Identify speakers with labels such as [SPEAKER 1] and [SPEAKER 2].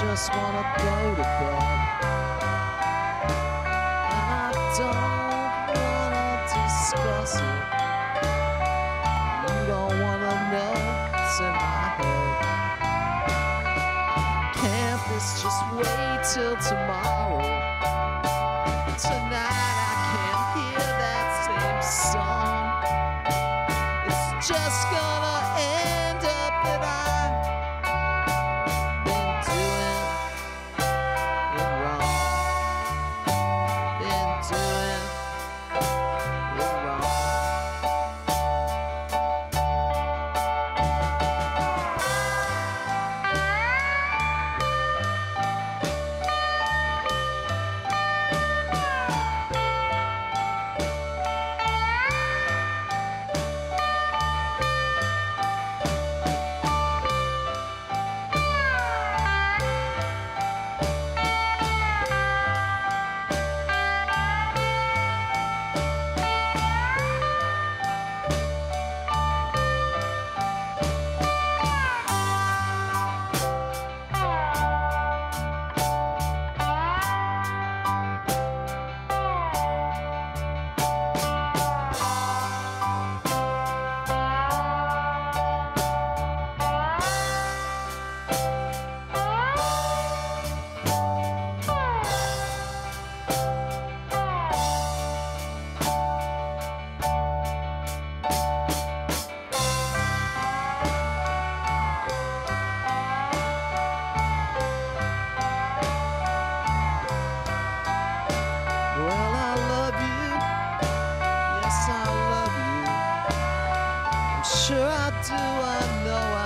[SPEAKER 1] just wanna go to bed. And I don't wanna discuss it. You don't wanna know what's in my head. Can't just wait till tomorrow? Tonight I can't hear that same song. It's just do. I know